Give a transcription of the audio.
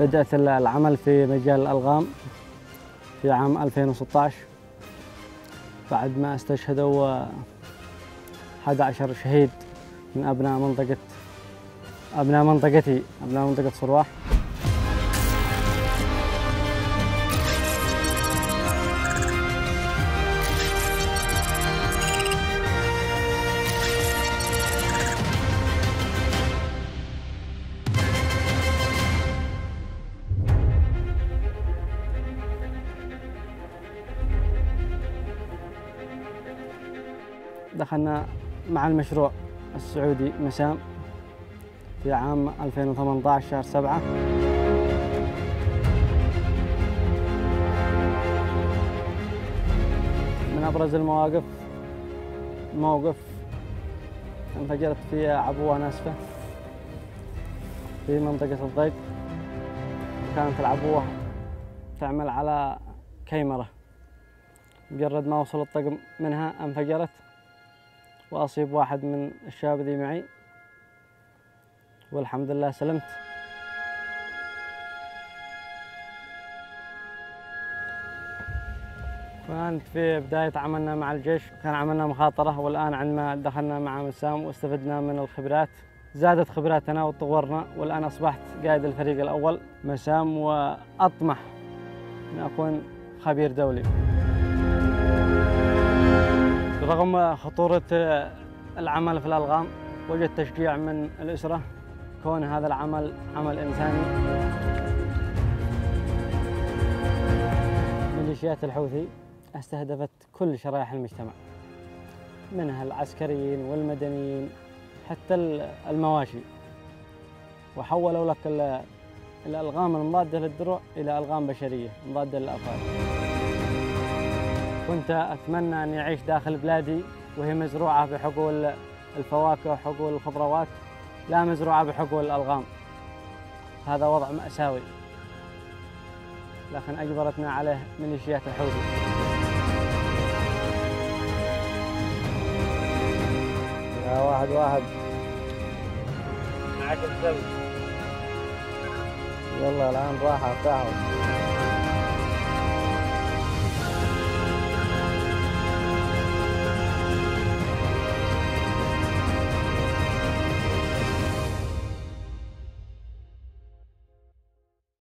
بدأت العمل في مجال الألغام في عام 2016 بعد ما استشهدوا 11 شهيد من أبناء منطقة أبناء منطقتي أبناء منطقة صرواح. دخلنا مع المشروع السعودي مسام في عام 2018 شهر سبعة. من أبرز المواقف موقف انفجرت فيه عبوة ناسفة في منطقة الضيق. كانت العبوة تعمل على كيمرة. مجرد ما وصل الطقم منها انفجرت. وأصيب واحد من الشباب ذي معي. والحمد لله سلمت. كانت في بداية عملنا مع الجيش كان عملنا مخاطرة والآن عندما دخلنا مع مسام واستفدنا من الخبرات. زادت خبراتنا وتطورنا والآن أصبحت قائد الفريق الأول. مسام وأطمح أن أكون خبير دولي. رغم خطورة العمل في الألغام وجد تشجيع من الأسرة كون هذا العمل عمل إنساني. ميليشيات الحوثي استهدفت كل شرائح المجتمع منها العسكريين والمدنيين حتى المواشي. وحولوا لك الألغام المضادة للدروع إلى ألغام بشرية مضادة للأفراد. كنت أتمنى أن أعيش داخل بلادي وهي مزروعة بحقول الفواكه وحقول الخضروات لا مزروعة بحقول الألغام. هذا وضع مأساوي. لكن أجبرتنا عليه ميليشيات الحوثي يا واحد واحد. معك السبت يلا الآن راحة تعال.